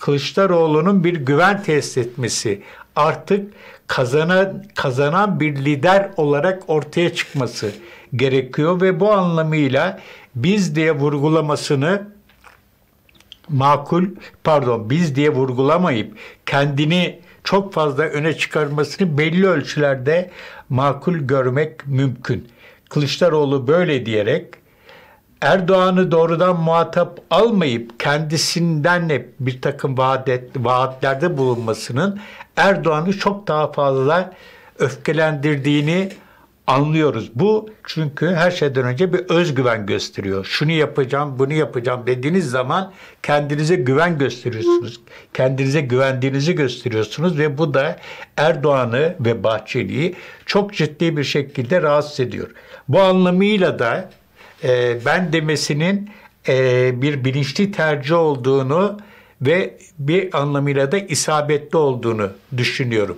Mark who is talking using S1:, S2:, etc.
S1: Kılıçdaroğlu'nun bir güven tesis etmesi, artık kazanan kazanan bir lider olarak ortaya çıkması gerekiyor ve bu anlamıyla biz diye vurgulamasını makul pardon biz diye vurgulamayıp kendini çok fazla öne çıkarmasını belli ölçülerde makul görmek mümkün. Kılıçdaroğlu böyle diyerek Erdoğan'ı doğrudan muhatap almayıp kendisinden hep bir takım vaat vaatlerde bulunmasının Erdoğan'ı çok daha fazla öfkelendirdiğini anlıyoruz. Bu çünkü her şeyden önce bir özgüven gösteriyor. Şunu yapacağım, bunu yapacağım dediğiniz zaman kendinize güven gösteriyorsunuz. Kendinize güvendiğinizi gösteriyorsunuz ve bu da Erdoğan'ı ve Bahçeli'yi çok ciddi bir şekilde rahatsız ediyor. Bu anlamıyla da e, ben demesinin e, bir bilinçli tercih olduğunu ve bir anlamıyla da isabetli olduğunu düşünüyorum.